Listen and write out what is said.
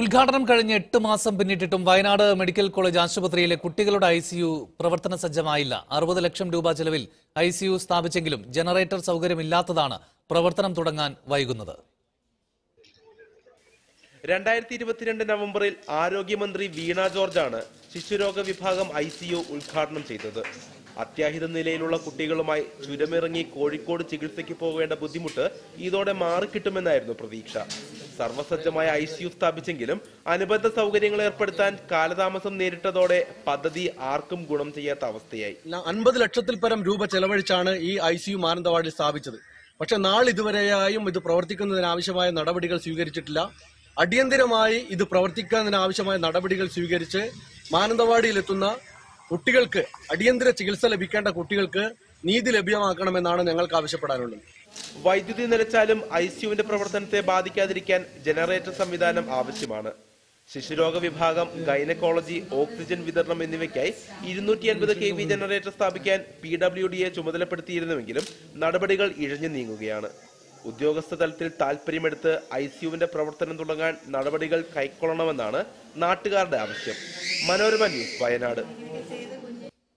ഉദ്ഘാടനം കഴിഞ്ഞ് എട്ട് മാസം പിന്നിട്ടിട്ടും വയനാട് മെഡിക്കൽ കോളേജ് ആശുപത്രിയിലെ കുട്ടികളുടെ ഐ സിയു പ്രവർത്തന സജ്ജമായില്ല. അറുപത് ലക്ഷം രൂപ ചെലവിൽ ഐ സിയു സ്ഥാപിച്ചെങ്കിലും ജനറേറ്റർ സൗകര്യമില്ലാത്തതാണ് പ്രവർത്തനം തുടങ്ങാൻ വൈകുന്നത്. രണ്ടായിരത്തി ഇരുപത്തിരണ്ട് നവംബറിൽ ആരോഗ്യമന്ത്രി വീണ ജോർജാണ് ശിശുരോഗ വിഭാഗം ഐ സിയു ഉദ്ഘാടനം ചെയ്തത്. അത്യാഹിത നിലയിലുള്ള കുട്ടികളുമായി ചുരമിറങ്ങി കോഴിക്കോട് ചികിത്സയ്ക്ക് പോകേണ്ട ബുദ്ധിമുട്ട് ഇതോടെ മാറിക്കിട്ടുമെന്നായിരുന്നു പ്രതീക്ഷ. സർവസജ്ജമായ ഐ സി യു സ്ഥാപിച്ചെങ്കിലും അനുബന്ധ സൗകര്യങ്ങൾ ഏർപ്പെടുത്താൻ കാലതാമസം നേരിട്ടതോടെ പദ്ധതി ആർക്കും ഗുണം ചെയ്യാത്ത അവസ്ഥയായി. അൻപത് ലക്ഷത്തിൽ പരം രൂപ ചെലവഴിച്ചാണ് ഈ ഐ സി യു മാനന്തവാടിൽ സ്ഥാപിച്ചത്. പക്ഷെ നാളിതുവരെയായും ഇത് പ്രവർത്തിക്കുന്നതിനാവശ്യമായ നടപടികൾ സ്വീകരിച്ചിട്ടില്ല. അടിയന്തിരമായി ഇത് പ്രവർത്തിക്കുന്നതിനാവശ്യമായ നടപടികൾ സ്വീകരിച്ച് മാനന്തവാടിയിലെത്തുന്ന കുട്ടികൾക്ക് അടിയന്തര ചികിത്സ ലഭിക്കേണ്ട കുട്ടികൾക്ക് നീതി ലഭ്യമാക്കണമെന്നാണ് ഞങ്ങൾക്ക് ആവശ്യപ്പെടാനുള്ളത്. വൈദ്യുതി നിലച്ചാലും ഐ സിയുവിന്റെ പ്രവർത്തനത്തെ ബാധിക്കാതിരിക്കാൻ ജനറേറ്റർ സംവിധാനം ആവശ്യമാണ്. ശിശുരോഗ വിഭാഗം ഗൈനക്കോളജി ഓക്സിജൻ വിതരണം എന്നിവയ്ക്കായി ഇരുന്നൂറ്റി അൻപത് കെ വി ജനറേറ്റർ സ്ഥാപിക്കാൻ പി ഡബ്ല്യു ഡിയെ ചുമതലപ്പെടുത്തിയിരുന്നുവെങ്കിലും നടപടികൾ ഇഴഞ്ഞു നീങ്ങുകയാണ്. ഉദ്യോഗസ്ഥ തലത്തിൽ താൽപ്പര്യമെടുത്ത് ഐ സിയുവിന്റെ പ്രവർത്തനം തുടങ്ങാൻ നടപടികൾ കൈക്കൊള്ളണമെന്നാണ് നാട്ടുകാരുടെ ആവശ്യം. മനോരമ ന്യൂസ് വയനാട്.